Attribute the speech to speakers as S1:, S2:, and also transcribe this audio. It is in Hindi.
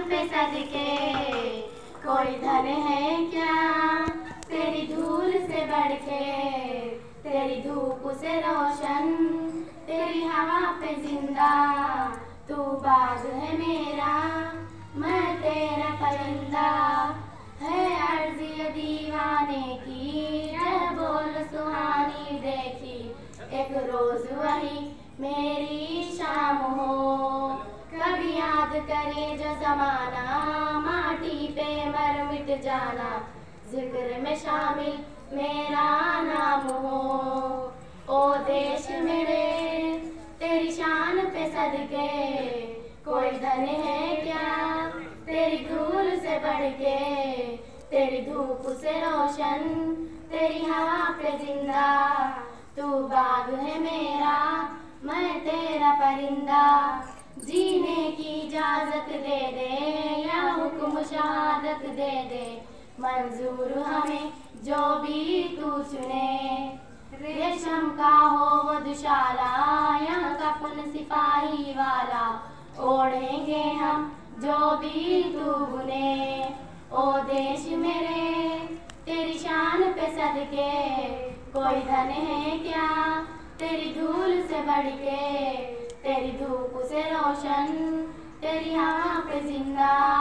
S1: पे सदके कोई धन है क्या? तेरी धूल से बढ़ के तेरी धूप से रोशन। तेरी हवा पे ज़िंदा। तू बाग है मेरा। मैं तेरा परिंदा। है अर्जी दीवाने की। यह बोल सुहानी देखी। एक रोज वही मेरी शाम हो। करे जो जमाना, माटी पे मर मिट जाना। ज़िक्र में शामिल मेरा नाम हो। ओ देश मेरे, तेरी शान पे सदके। कोई धन है क्या तेरी धूल से बढ़ के तेरी धूप से रोशन, तेरी हवा पे ज़िंदा। तू बाग है मेरा, मैं तेरा परिंदा। जीने की इजाज़त दे दे, या हुक्म शहादत दे दे। मंजूर हमें जो भी तू चुने। रेशम का हो वो दुशाला, यहाँ का पुन सिपाही वाला। ओढ़ेंगे हम जो भी तू बुने। ओ देश मेरे, तेरी शान पे सदके। कोई धन है क्या तेरी धूल से बढ़ के रोशन तेरी यहाँ पे ज़िंदा